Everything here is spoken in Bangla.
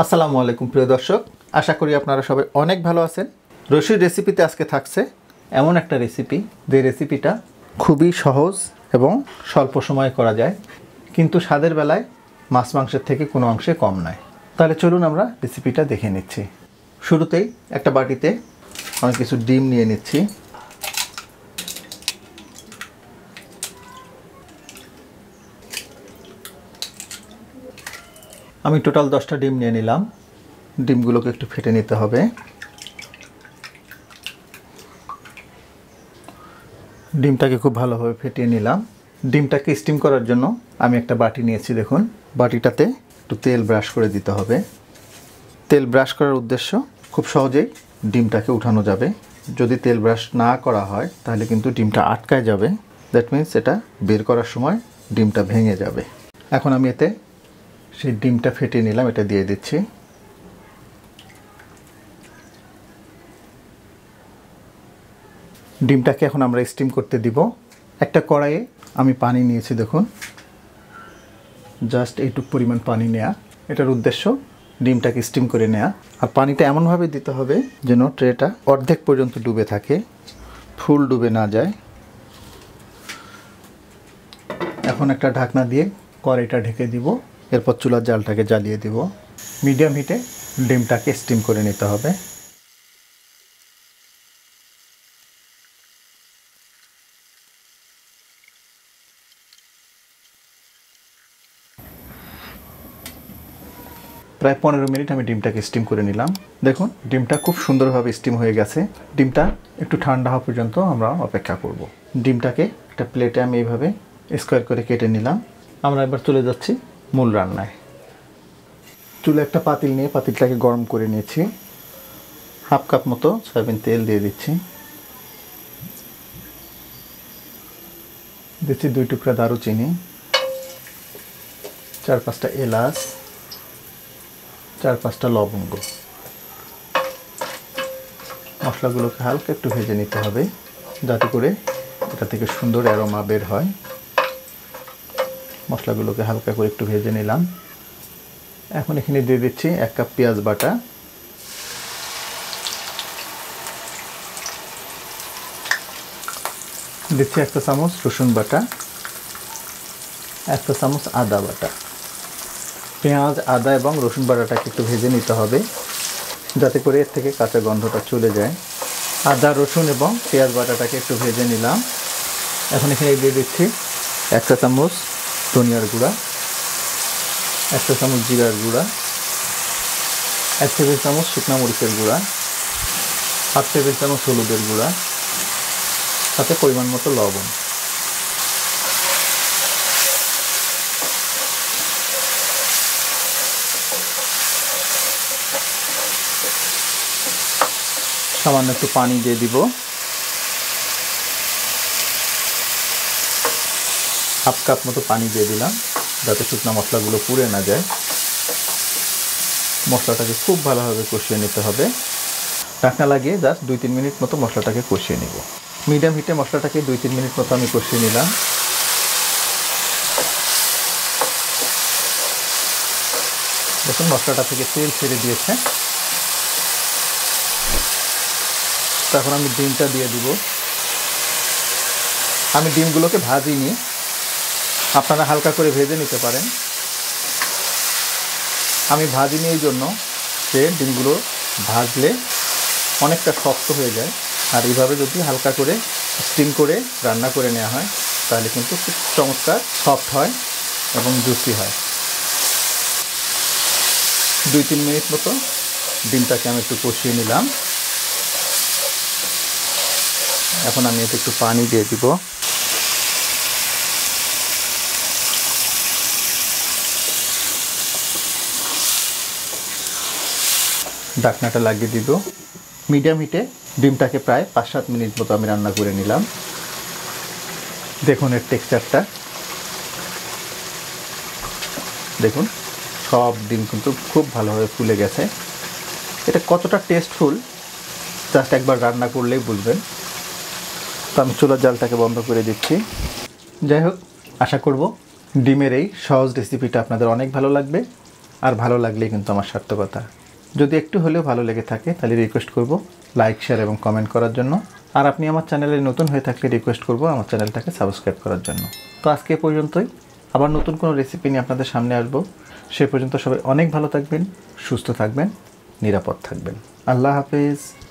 আসসালামু আলাইকুম, প্রিয় দর্শক। আশা করি আপনারা সবাই অনেক ভালো আছেন। রসির রেসিপিতে আজকে থাকছে এমন একটা রেসিপি যে রেসিপিটা খুবই সহজ এবং স্বল্প সময়ে করা যায়, কিন্তু স্বাদের বেলায় মাছ মাংসের থেকে কোনো অংশে কম নয়। তাহলে চলুন আমরা রেসিপিটা দেখে নিচ্ছি। শুরুতেই একটা বাটিতে আমি কিছু ডিম নিয়ে নিচ্ছি। আমি টোটাল দশটা ডিম নিয়ে নিলাম। ডিমগুলোকে একটু ফেটে নিতে হবে। ডিমটাকে খুব ভালোভাবে ফেটিয়ে নিলাম। ডিমটাকে স্টিম করার জন্য আমি একটা বাটি নিয়েছি, দেখুন। বাটিটাতে একটু তেল ব্রাশ করে দিতে হবে। তেল ব্রাশ করার উদ্দেশ্য খুব সহজেই ডিমটাকে উঠানো যাবে। যদি তেল ব্রাশ না করা হয়, তাহলে কিন্তু ডিমটা আটকায় যাবে। দ্যাট মিন্স এটা বের করার সময় ডিমটা ভেঙে যাবে। এখন আমি এতে সেই ডিমটা ফেটিয়ে নিলাম, এটা দিয়ে দিচ্ছি। ডিমটাকে এখন আমরা স্টিম করতে দিব। একটা কড়াইয়ে আমি পানি নিয়েছি, দেখুন। জাস্ট এইটুক পরিমাণ পানি নেয়া। এটার উদ্দেশ্য ডিমটাকে স্টিম করে নেয়া। আর পানিটা এমনভাবে দিতে হবে যেন ট্রেটা অর্ধেক পর্যন্ত ডুবে থাকে, ফুল ডুবে না যায়। এখন একটা ঢাকনা দিয়ে কড়াইটা ঢেকে দিব। এরপর চুলার জালটাকে জ্বালিয়ে দিব। মিডিয়াম হিটে ডিমটাকে স্টিম করে নিতে হবে। প্রায় পনেরো মিনিট আমি ডিমটাকে স্টিম করে নিলাম। দেখুন, ডিমটা খুব সুন্দরভাবে স্টিম হয়ে গেছে। ডিমটা একটু ঠান্ডা হওয়া পর্যন্ত আমরা অপেক্ষা করব। ডিমটাকে একটা প্লেটে আমি এইভাবে স্কোয়ার করে কেটে নিলাম। আমরা এবার চলে যাচ্ছি। মূল রান্নায়। চুলে একটা পাতিল নিয়ে পাতিলটাকে গরম করে নিয়েছি। হাফ কাপ মতো সয়াবিন তেল দিয়ে দিচ্ছি। দিচ্ছি দুই টুকরা দারুচিনি, চার পাঁচটা এলাচ, চার পাঁচটা লবঙ্গ। মশলাগুলোকে হালকা একটু ভেজে নিতে হবে, যাতে করে এটা থেকে সুন্দর অ্যারোমা বের হয়। মশলাগুলোকে হালকা করে একটু ভেজে নিলাম। এখন এখানে দিয়ে দিচ্ছি এক কাপ পেঁয়াজ বাটা। দিচ্ছি একটা চামচ রসুন বাটা, একটা চামচ আদা বাটা। পেঁয়াজ, আদা এবং রসুন বাটাটাকে একটু ভেজে নিতে হবে, যাতে করে এর থেকে কাঁচা গন্ধটা চলে যায়। আদা, রসুন এবং পেঁয়াজ বাটাটাকে একটু ভেজে নিলাম। এখন এখানে দিয়ে দিচ্ছি একটা চামচ ধনিয়ার গুঁড়া, একটা চামচ জিরার গুঁড়া, এক টেবিল চামচ শুকনা মরিচের গুঁড়া, হাফ টেবিল চামচ হলুদের গুঁড়া সাথে পরিমাণ মতো লবণ। সামান্য একটু পানি দিয়ে দিব। হাফ কাপ মতো পানি দিয়ে দিলাম, যাতে শুকনো মশলাগুলো পুড়ে না যায়। মশলাটাকে খুব ভালোভাবে কষিয়ে নিতে হবে। ঢাকনা লাগিয়ে জাস্ট দুই তিন মিনিট মতো মশলাটাকে কষিয়ে নিব। মিডিয়াম হিটে মশলাটাকে দুই তিন মিনিট মতো আমি কষিয়ে নিলাম। দেখুন, মশলাটা থেকে তেল ছেড়ে দিয়েছে। তখন আমি ডিমটা দিয়ে দিব। আমি ডিমগুলোকে ভাজিনি। আপনারা হালকা করে ভেজে নিতে পারেন। আমি ভাজিনি এই জন্য যে ডিমগুলো ভাজলে অনেকটা শক্ত হয়ে যায়। আর এইভাবে যদি হালকা করে স্টিম করে রান্না করে নেওয়া হয়, তাহলে কিন্তু খুব চমৎকার সফট হয় এবং জুসি হয়। দুই তিন মিনিট মতো ডিমটাকে আমি একটু কষিয়ে নিলাম। এখন আমি এতে একটু পানি দিয়ে দিব। ঢাকনাটা লাগিয়ে দিব। মিডিয়াম হিটে ডিমটাকে প্রায় পাঁচ সাত মিনিট মতো আমি রান্না করে নিলাম। দেখুন এর টেক্সচারটা। দেখুন, সব ডিম কিন্তু খুব ভালোভাবে ফুলে গেছে। এটা কতটা টেস্টফুল জাস্ট একবার রান্না করলেই বুঝবেন। তো আমি চুলার জালটাকে বন্ধ করে দিচ্ছি। যাই হোক, আশা করব ডিমের এই সহজ রেসিপিটা আপনাদের অনেক ভালো লাগবে, আর ভালো লাগলেই কিন্তু আমার সার্থকতা। যদি একটু হলেও ভালো লেগে থাকে, তাহলে রিকোয়েস্ট করব লাইক শেয়ার এবং কমেন্ট করার জন্য। আর আপনি আমার চ্যানেলে নতুন হয়ে থাকলে রিকোয়েস্ট করব আমার চ্যানেলটাকে সাবস্ক্রাইব করার জন্য। তো আজকে পর্যন্তই। আবার নতুন কোনো রেসিপি নিয়ে আপনাদের সামনে আসব। সে পর্যন্ত সবাই অনেক ভালো থাকবেন, সুস্থ থাকবেন, নিরাপদ থাকবেন। আল্লাহ হাফেজ।